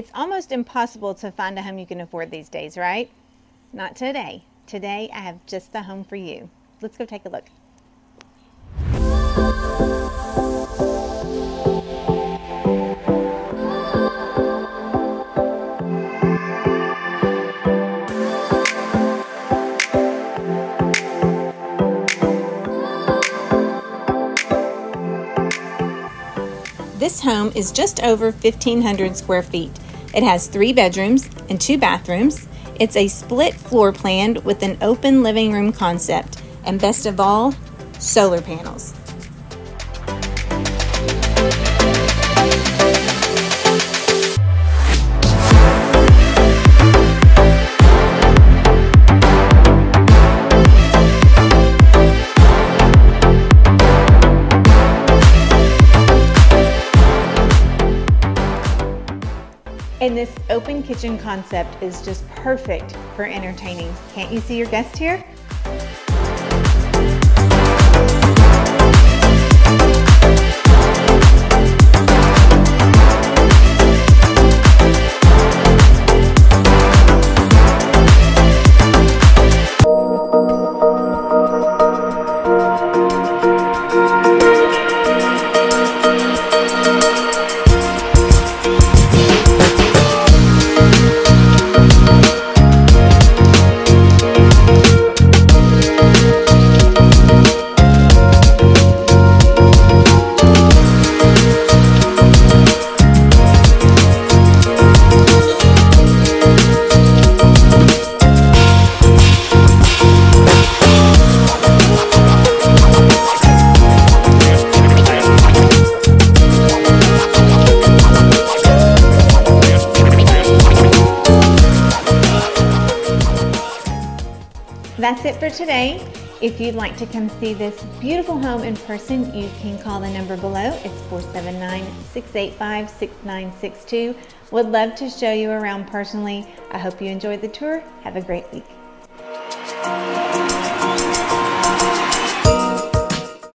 It's almost impossible to find a home you can afford these days, right? Not today. Today I have just the home for you. Let's go take a look. This home is just over 1,500 square feet. It has three bedrooms and two bathrooms. It's a split floor plan with an open living room concept, and best of all, solar panels. And this open kitchen concept is just perfect for entertaining. Can't you see your guest here? That's it for today. If you'd like to come see this beautiful home in person, you can call the number below. It's 479-685-6962. Would love to show you around personally. I hope you enjoyed the tour. Have a great week.